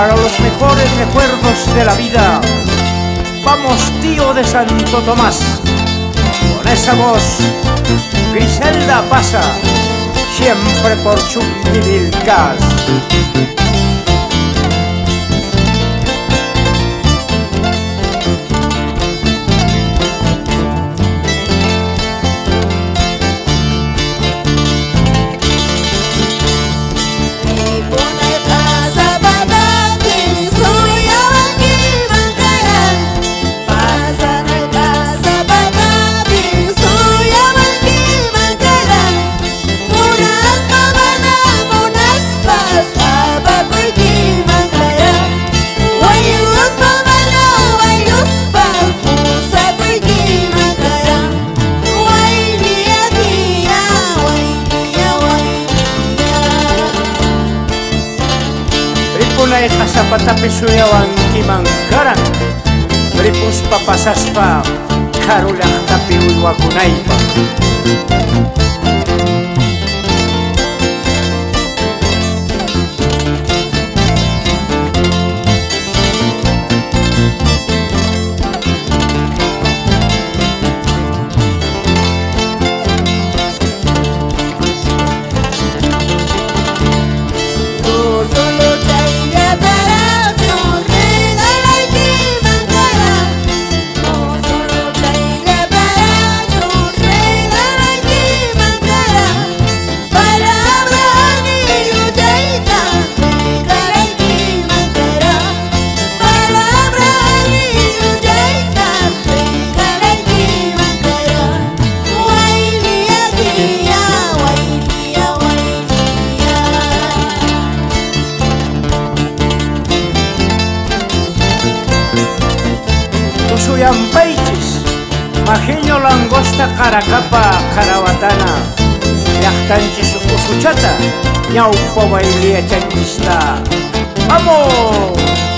para los mejores recuerdos de la vida. Vamos, tío de Santo Tomás, con esa voz, Griselda pasa, siempre por Chumbivilcas. naik asapatapi suyawang kimangkaran ripuspa papasaspa karulah tapi uywakunaypaq Tusuyampaychis Majeño langosta caracapa carawatana Llaqtanchis usuchata ñawpa bayliyachanchista ¡Vamos!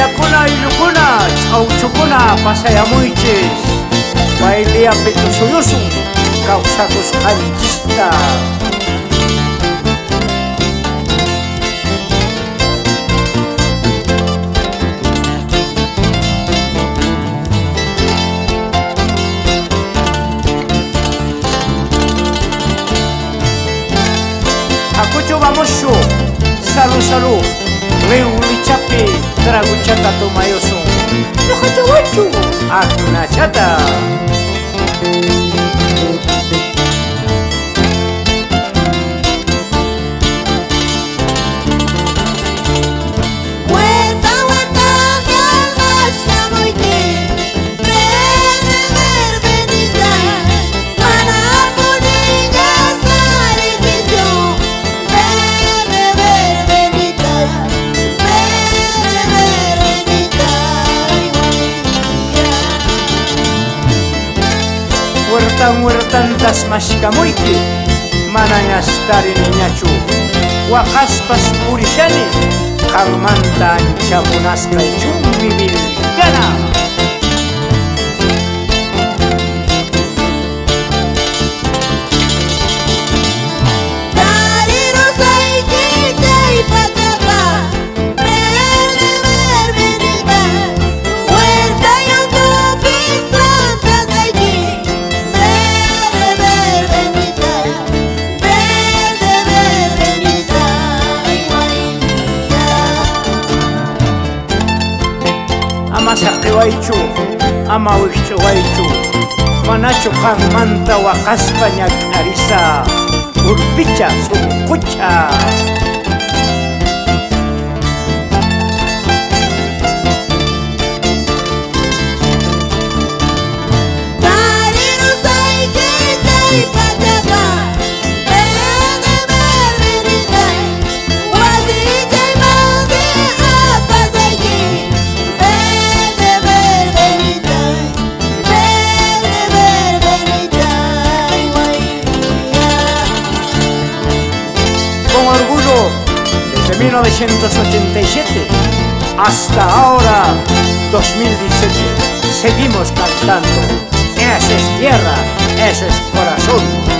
yakuna ilukuna auchukuna pasayamuychis payllapi tusuyusun kawsakusqanchista Acucho vamos yo, salud leu reulichapi, chapi Draguchata tumayosun Yohachawachu Akunachata Huertan huertantas mashkamuyki Manan astari niñachu Waqaspas purishani Qanmanta anchamunasqa chumbi vilkana saqiwaychu Ama wikch'uwaychu Manachu qanmanta waqaspa ñak'arisa Urpicha, Sucucha. 1987 hasta ahora, 2017, seguimos cantando. Esa es tierra, ese es corazón.